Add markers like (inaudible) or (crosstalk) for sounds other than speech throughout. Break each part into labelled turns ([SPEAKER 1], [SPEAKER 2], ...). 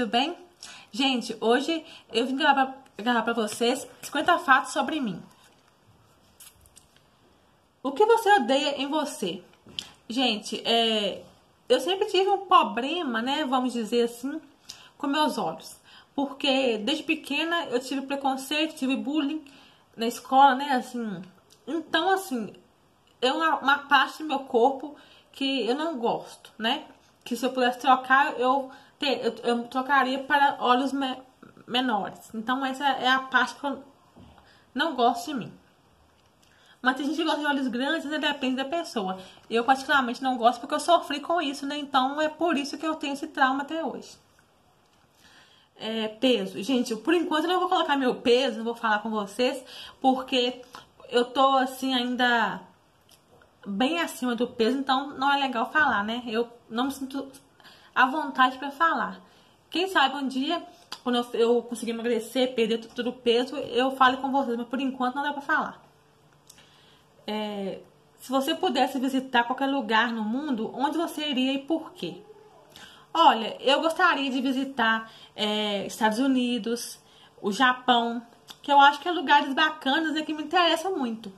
[SPEAKER 1] tudo bem? Gente, hoje eu vim gravar, gravar pra vocês 50 fatos sobre mim. O que você odeia em você? Gente, é, eu sempre tive um problema, né, vamos dizer assim, com meus olhos. Porque desde pequena eu tive preconceito, tive bullying na escola, né, assim. Então, assim, é uma, uma parte do meu corpo que eu não gosto, né? Que se eu pudesse trocar, eu, ter, eu, eu trocaria para olhos me, menores. Então, essa é a parte que eu não gosto de mim. Mas tem gente gosta de olhos grandes, né? depende da pessoa. Eu particularmente não gosto porque eu sofri com isso, né? Então é por isso que eu tenho esse trauma até hoje. É, peso. Gente, por enquanto eu não vou colocar meu peso, não vou falar com vocês, porque eu tô assim ainda bem acima do peso, então não é legal falar, né? Eu não me sinto à vontade para falar. Quem sabe um dia, quando eu, conseguir emagrecer, perder todo o peso, eu falo com vocês, mas por enquanto não dá pra falar. É, se você pudesse visitar qualquer lugar no mundo, onde você iria e por quê? Olha, eu gostaria de visitar é, Estados Unidos, o Japão, que eu acho que é lugares bacanas e que me interessam muito.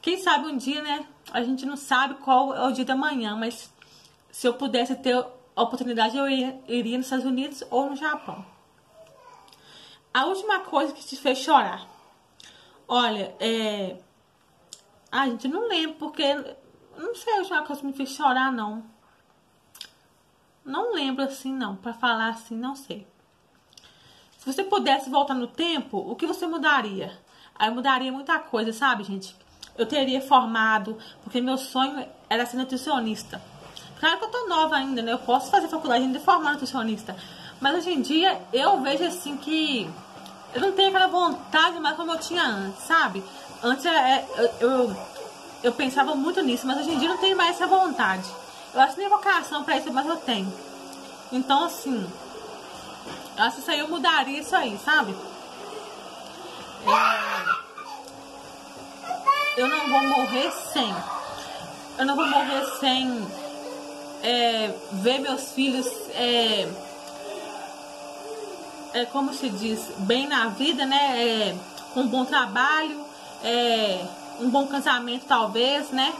[SPEAKER 1] Quem sabe um dia, né? A gente não sabe qual é o dia da manhã, mas se eu pudesse ter oportunidade, eu iria, nos Estados Unidos ou no Japão. A última coisa que te fez chorar. Olha, é. Ah, gente, não lembro, porque. Não sei a última coisa que me fez chorar, não. Não lembro assim, não. Pra falar assim, não sei. Se você pudesse voltar no tempo, o que você mudaria? Aí mudaria muita coisa, sabe, gente? eu teria formado, porque meu sonho era ser nutricionista. Claro que eu tô nova ainda, né? Eu posso fazer faculdade ainda e formar nutricionista. Mas hoje em dia eu vejo assim que eu não tenho aquela vontade mais como eu tinha antes, sabe? Antes é, eu, eu, eu pensava muito nisso, mas hoje em dia não tenho mais essa vontade. Eu acho que nem vocação pra isso, mas eu tenho. Então, assim, eu acho que isso aí eu mudaria isso aí, sabe? É eu não vou morrer sem. Eu não vou morrer sem é, ver meus filhos, é, é, como se diz, bem na vida, né? É, um bom trabalho, é, um bom casamento talvez, né?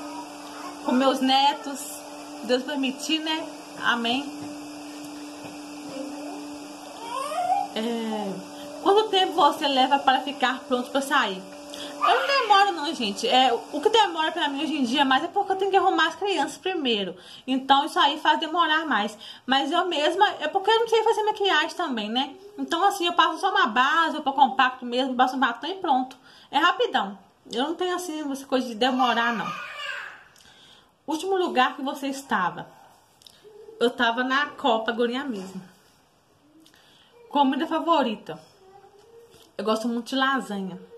[SPEAKER 1] Com meus netos, Deus permitir, né? Amém. É, quanto tempo você leva para ficar pronto para sair? Eu demoro não, gente. É, o que demora pra mim hoje em dia mais é porque eu tenho que arrumar as crianças primeiro. Então isso aí faz demorar mais. Mas eu mesma, é porque eu não sei fazer maquiagem também, né? Então assim, eu passo só uma base, eu compacto mesmo, passo um batom e pronto. É rapidão. Eu não tenho assim essa coisa de demorar, não. Último lugar que você estava. Eu tava na Copa Gorinha mesmo. Comida favorita. Eu gosto muito de lasanha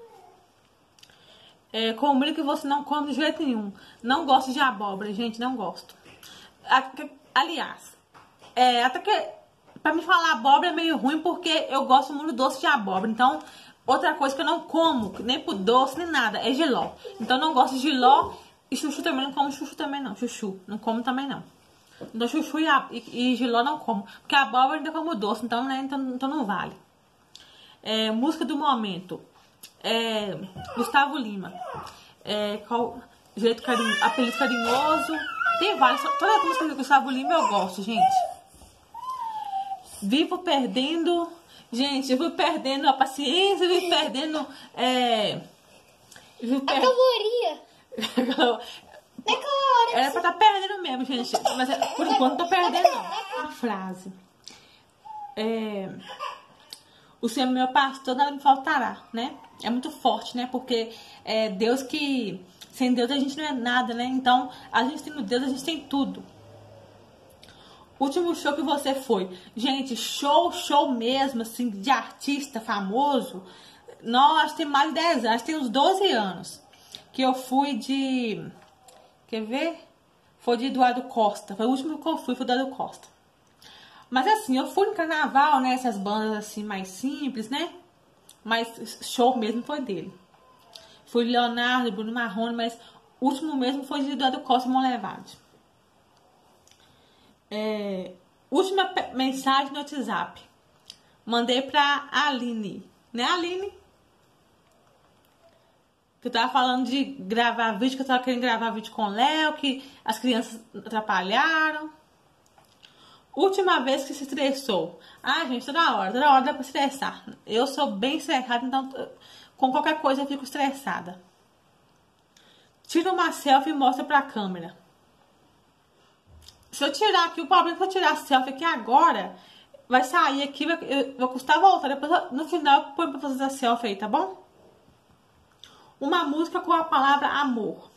[SPEAKER 1] é, comida que você não come de jeito nenhum. Não gosto de abóbora, gente, não gosto. Aliás, é, até que pra me falar abóbora é meio ruim porque eu gosto muito doce de abóbora. Então, outra coisa que eu não como, nem por doce nem nada, é giló. Então, não gosto de giló e chuchu também não como chuchu também não. Chuchu, não como também não. Então, chuchu e, e, e giló não como. Porque a abóbora ainda como doce, então, né, então, então não vale. É, música do momento é, Gustavo Lima. É, qual, jeito carinho, apelido carinhoso. Tem vários. Toda a música do Gustavo Lima eu gosto, gente. Vivo perdendo. Gente, eu vou perdendo a paciência, vivo perdendo. É,
[SPEAKER 2] vivo per... A caloria. (laughs)
[SPEAKER 1] É Era pra estar tá perdendo mesmo, gente. Mas é, por enquanto não tô perdendo, não. A frase. É. O Senhor meu pastor, nada me faltará, né? É muito forte, né? Porque é Deus que. Sem Deus a gente não é nada, né? Então, a gente tem Deus, a gente tem tudo. Último show que você foi. Gente, show, show mesmo, assim, de artista famoso. Nós tem mais de 10 anos, tem uns 12 anos. Que eu fui de. Quer ver? Foi de Eduardo Costa. Foi o último que eu fui, foi do Eduardo Costa. Mas assim, eu fui no carnaval, né? Essas bandas assim mais simples, né? Mas show mesmo foi dele. Foi Leonardo, Bruno Marrone, mas o último mesmo foi de Eduardo Costa Monlevade. É, última mensagem no WhatsApp. Mandei pra Aline. Né, Aline? Que eu tava falando de gravar vídeo, que eu tava querendo gravar vídeo com o Léo, que as crianças atrapalharam. Última vez que se estressou. Ah, gente, toda hora, toda hora dá pra estressar. Eu sou bem estressada, então com qualquer coisa eu fico estressada. Tira uma selfie e mostra pra câmera. Se eu tirar aqui, o problema é que eu tirar a selfie aqui agora, vai sair aqui, vai, vai custar voltar. Depois, no final, eu ponho pra fazer a selfie aí, tá bom? Uma música com a palavra amor.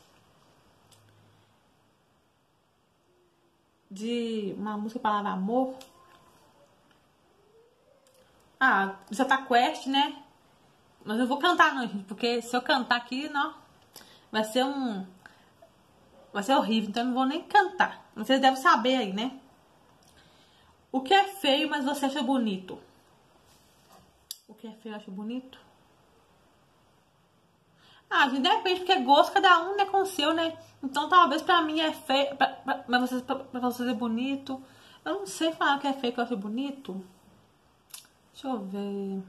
[SPEAKER 1] De uma música palavra amor. Ah, Jota Quest, né? Mas eu vou cantar não, gente, porque se eu cantar aqui, não, vai ser um vai ser horrível, então eu não vou nem cantar. Vocês devem saber aí, né? O que é feio, mas você acha bonito? O que é feio, eu acho bonito? Ah, gente, depende, porque gosto cada um, né, com o seu, né? Então talvez pra mim é feio, pra, pra, pra, vocês, pra, pra vocês é bonito. Eu não sei falar que é feio que eu acho bonito. Deixa eu ver.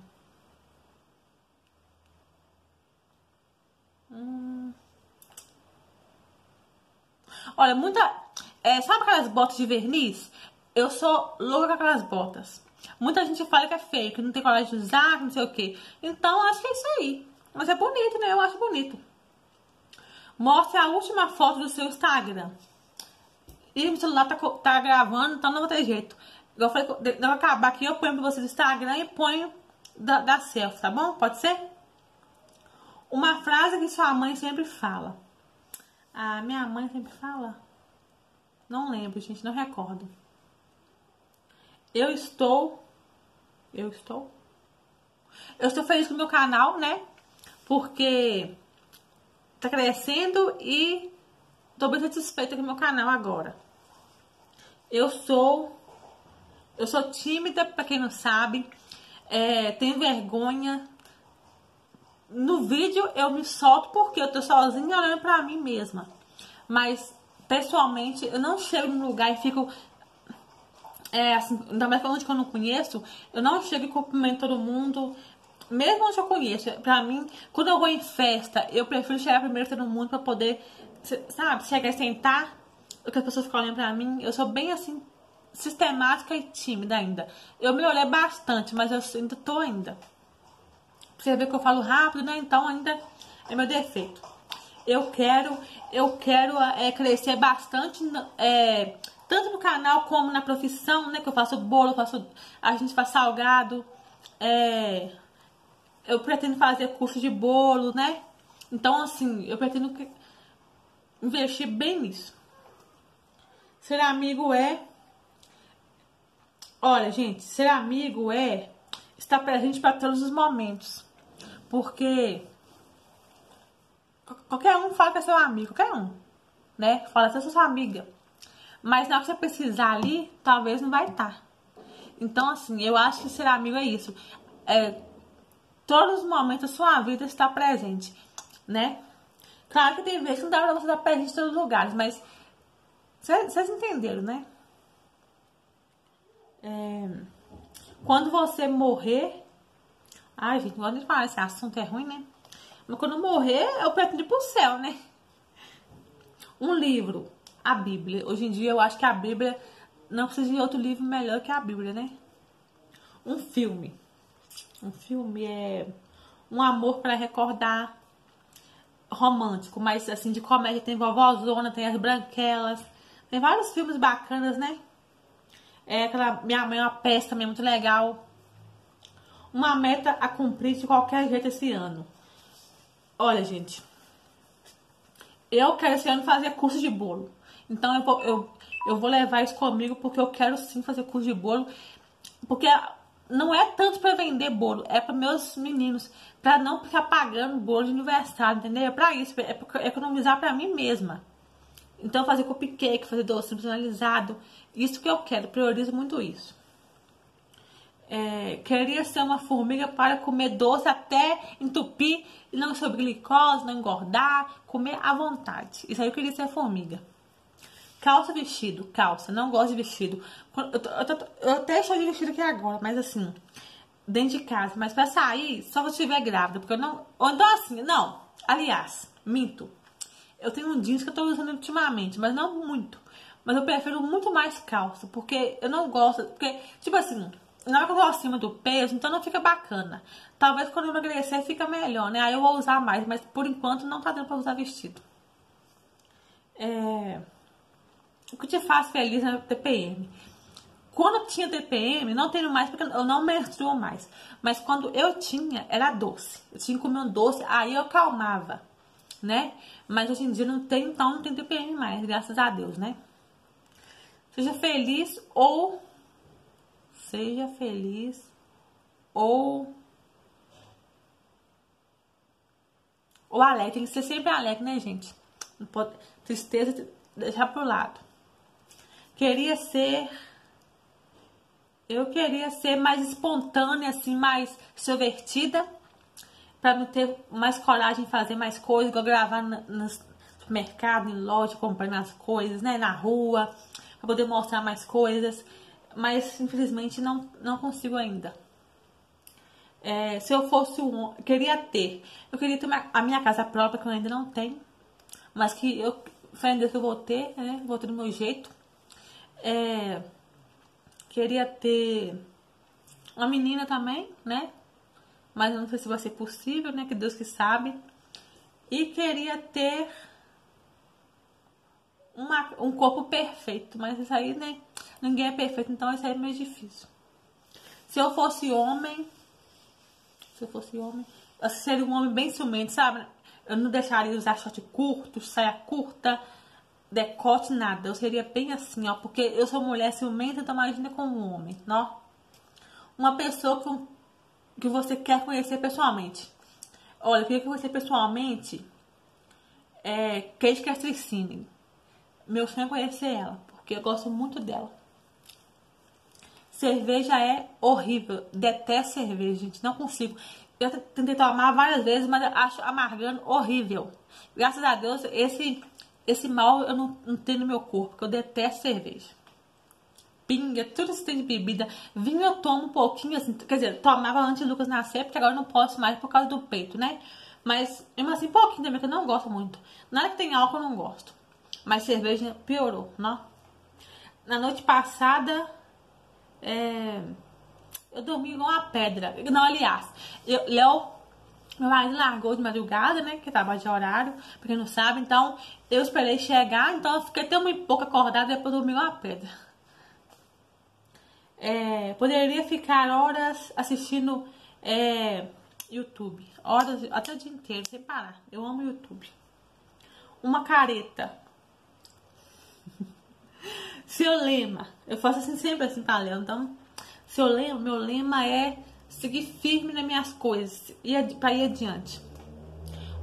[SPEAKER 1] Hum. Olha, muita. É, sabe aquelas botas de verniz? Eu sou louca com aquelas botas. Muita gente fala que é feio, que não tem coragem de usar, que não sei o que. Então, acho que é isso aí. Mas é bonito, né? Eu acho bonito. Mostre a última foto do seu Instagram. E o celular tá, tá gravando, então não vai ter jeito. Eu falei, eu acabar aqui, eu ponho pra vocês o Instagram e ponho da, da selfie, tá bom? Pode ser? Uma frase que sua mãe sempre fala. A minha mãe sempre fala? Não lembro, gente, não recordo. Eu estou. Eu estou. Eu estou feliz com o meu canal, né? Porque tá crescendo e tô bem satisfeita com o meu canal agora. Eu sou eu sou tímida, para quem não sabe, é, tenho vergonha. No vídeo eu me solto porque eu tô sozinha olhando pra mim mesma. Mas pessoalmente eu não chego num lugar e fico é, assim, ainda mais falando que eu não conheço, eu não chego e cumprimento todo mundo, mesmo onde eu conheço, pra mim, quando eu vou em festa, eu prefiro chegar primeiro todo mundo pra poder, sabe, chegar e sentar, do que as pessoas ficam olhando pra mim. Eu sou bem assim, sistemática e tímida ainda. Eu me olhei bastante, mas eu ainda tô ainda. Você vê que eu falo rápido, né? Então ainda é meu defeito. Eu quero, eu quero é, crescer bastante, é, tanto no canal como na profissão, né? Que eu faço bolo, faço, a gente faz salgado, é, eu pretendo fazer curso de bolo, né? Então, assim, eu pretendo investir bem nisso. Ser amigo é. Olha, gente, ser amigo é estar presente para todos os momentos. Porque qualquer um fala que é seu amigo, qualquer um, né? Fala que é sua amiga. Mas na hora que você precisar ali, talvez não vai estar. Então, assim, eu acho que ser amigo é isso. É todos os momentos da sua vida está presente, né? Claro que tem vezes que não dá pra você estar presente em todos os lugares, mas vocês entenderam, né? É, quando você morrer. Ai, gente, não de falar, esse assunto é ruim, né? Mas quando morrer, eu pretendo ir pro céu, né? Um livro, a Bíblia. Hoje em dia eu acho que a Bíblia não precisa de outro livro melhor que a Bíblia, né? Um filme. Um filme é um amor para recordar romântico, mas assim de comédia tem Vovózona, tem as Branquelas, tem vários filmes bacanas, né? É aquela Minha Mãe é uma peça também muito legal. Uma meta a cumprir de qualquer jeito esse ano. Olha, gente. Eu quero esse ano fazer curso de bolo. Então eu vou, eu, eu vou levar isso comigo porque eu quero sim fazer curso de bolo. Porque não é tanto para vender bolo, é para meus meninos, para não ficar pagando bolo de aniversário, entendeu? É para isso, é para economizar para mim mesma. Então fazer cupcake, fazer doce personalizado, isso que eu quero, priorizo muito isso. É, queria ser uma formiga para comer doce até entupir e não sobre glicose, não engordar, comer à vontade. Isso aí eu queria ser formiga. Calça vestido, calça, não gosto de vestido. Eu, tô, eu, tô, eu até estou de vestido aqui agora, mas assim, dentro de casa, mas pra sair, só se eu estiver grávida, porque eu não. Ou então assim, não. Aliás, minto. Eu tenho um jeans que eu tô usando ultimamente, mas não muito. Mas eu prefiro muito mais calça, porque eu não gosto. Porque, tipo assim, na hora que eu tô acima do peso, então não fica bacana. Talvez quando eu emagrecer fica melhor, né? Aí eu vou usar mais, mas por enquanto não tá dando pra usar vestido. É... O que te faz feliz é TPM. Quando eu tinha TPM, não tenho mais porque eu não menstruo mais. Mas quando eu tinha, era doce. Eu tinha que comer um doce, aí eu calmava, né? Mas hoje em dia não tem, então não tem TPM mais, graças a Deus, né? Seja feliz ou seja feliz ou ou alegre, tem que ser sempre alegre, né, gente? Não pode tristeza deixar pro lado. Queria ser eu queria ser mais espontânea, assim, mais extrovertida, para não ter mais coragem de fazer mais coisas, igual gravar no mercado, em loja, comprando as coisas, né, na rua, para poder mostrar mais coisas, mas infelizmente não, não consigo ainda. É, se eu fosse um, queria ter, eu queria ter a minha casa própria que eu ainda não tenho, mas que eu, em Deus que eu vou ter, né, vou ter do meu jeito. É, Queria ter uma menina também, né? Mas não sei se vai ser possível, né? Que Deus que sabe. E queria ter uma, um corpo perfeito. Mas isso aí, né? Ninguém é perfeito, então isso aí é meio difícil. Se eu fosse homem. Se eu fosse homem. Eu seria um homem bem ciumento, sabe? Eu não deixaria usar short curto, saia curta decote, nada. Eu seria bem assim, ó. Porque eu sou mulher ciumenta, então imagina com um homem, ó. Uma pessoa que, que você quer conhecer pessoalmente. Olha, eu queria conhecer pessoalmente é Kate Castricine. Meu sonho é conhecer ela, porque eu gosto muito dela. Cerveja é horrível. Detesto cerveja, gente. Não consigo. Eu tentei tomar várias vezes, mas acho amargando horrível. Graças a Deus, esse esse mal eu não, não tenho no meu corpo, porque eu detesto cerveja. Pinga, tudo isso tem de bebida. Vinho eu tomo um pouquinho, assim, quer dizer, tomava antes do Lucas nascer, porque agora eu não posso mais por causa do peito, né? Mas, mesmo assim, pouquinho também, que eu não gosto muito. Nada que tem álcool eu não gosto. Mas cerveja piorou, não? Na noite passada, é, eu dormi igual uma pedra. Não, aliás, eu, Léo meu marido largou de madrugada, né? Que tava de horário, pra quem não sabe. Então, eu esperei chegar. Então, eu fiquei até uma pouco acordada depois dormi uma pedra. É, poderia ficar horas assistindo é, YouTube. Horas, até o dia inteiro, sem parar. Eu amo YouTube. Uma careta. (laughs) Seu lema. Eu faço assim sempre assim pra ler. Então, seu lema, meu lema é seguir firme nas minhas coisas e para ir adiante.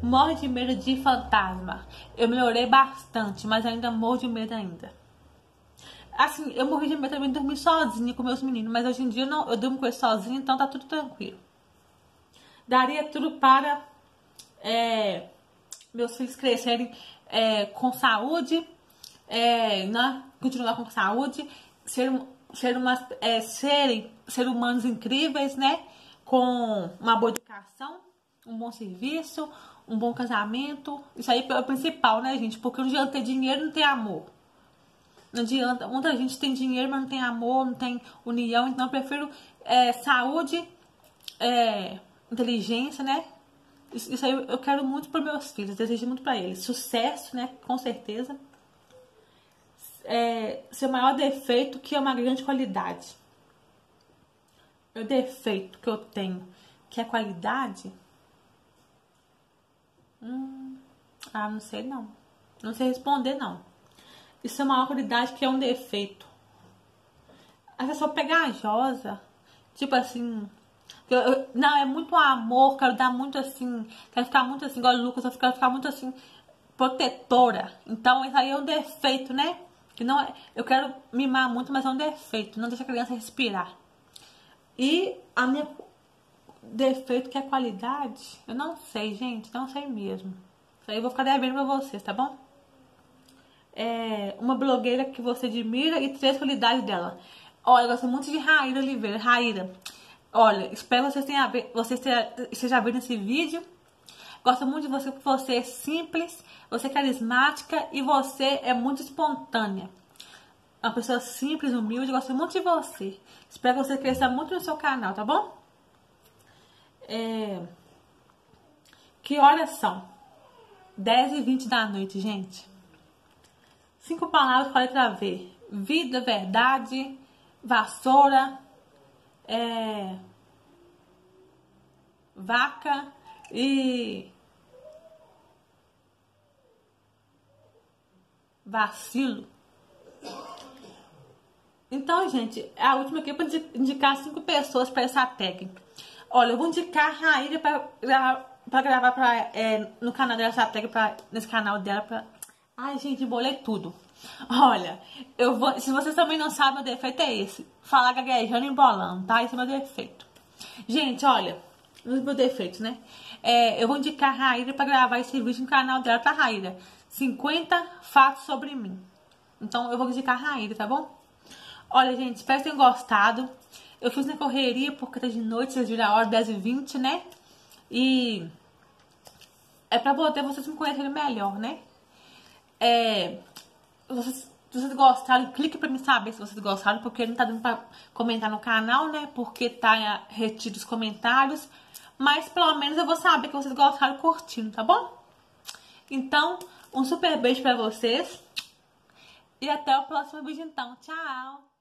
[SPEAKER 1] Morre de medo de fantasma. Eu melhorei bastante, mas ainda morro de medo ainda. Assim, eu morri de medo também de dormir sozinha com meus meninos, mas hoje em dia eu, não, eu durmo com eles sozinha, então tá tudo tranquilo. Daria tudo para é, meus filhos crescerem é, com saúde, é, né? continuar com saúde, ser ser umas, é, serem ser humanos incríveis, né? Com uma boa educação, um bom serviço, um bom casamento. Isso aí é o principal, né, gente? Porque não adianta ter dinheiro não tem amor. Não adianta. Muita gente tem dinheiro, mas não tem amor, não tem união. Então eu prefiro é, saúde, é, inteligência, né? Isso, isso aí eu quero muito para meus filhos, desejo muito para eles. Sucesso, né? Com certeza é, seu maior defeito que é uma grande qualidade. O defeito que eu tenho que é qualidade? Hum, ah, não sei não. Não sei responder não. Isso é uma qualidade que é um defeito. A pessoa pegajosa, tipo assim, eu, eu, não, é muito amor, quero dar muito assim, quero ficar muito assim, igual o Lucas, eu quero ficar muito assim, protetora. Então, isso aí é um defeito, né? Que não é, eu quero mimar muito, mas é um defeito. Não deixa a criança respirar. E a minha defeito que é qualidade, eu não sei, gente. Não sei mesmo. Isso aí eu vou ficar devendo pra vocês, tá bom? É uma blogueira que você admira e três qualidades dela. Olha, eu gosto muito de Raíra Oliveira. Raíra, Olha, espero que vocês tenham, vocês estejam vendo esse vídeo. Gosto muito de você porque você é simples, você é carismática e você é muito espontânea. Uma pessoa simples, humilde, gosto muito de você. Espero que você cresça muito no seu canal, tá bom? É... Que horas são? 10 e 20 da noite, gente. Cinco palavras para pra ver. Vida, verdade, vassoura, é, vaca e vacilo. Então, gente, é a última aqui para indicar cinco pessoas para essa técnica. Olha, eu vou indicar a Raíra para gravar pra, é, no canal dela essa técnica, pra, nesse canal dela. Pra... Ai, gente, embolei tudo. Olha, eu vou. Se vocês também não sabem, meu defeito é esse. Falar gaguejando e embolando, tá? Esse é meu defeito. Gente, olha, os meus defeitos, né? É, eu vou indicar a Raíra pra gravar esse vídeo no canal dela, tá, Raíra? 50 fatos sobre mim. Então, eu vou indicar a Raíra, tá bom? Olha, gente, espero que tenham gostado. Eu fiz na correria porque tá de noite, vocês viram a hora 10 e 20, né? E é pra poder vocês me conhecerem melhor, né? É, vocês, se vocês gostaram, clique pra me saber se vocês gostaram, porque não tá dando pra comentar no canal, né? Porque tá retido os comentários. Mas pelo menos eu vou saber que vocês gostaram curtindo, tá bom? Então, um super beijo pra vocês. E até o próximo vídeo então. Tchau!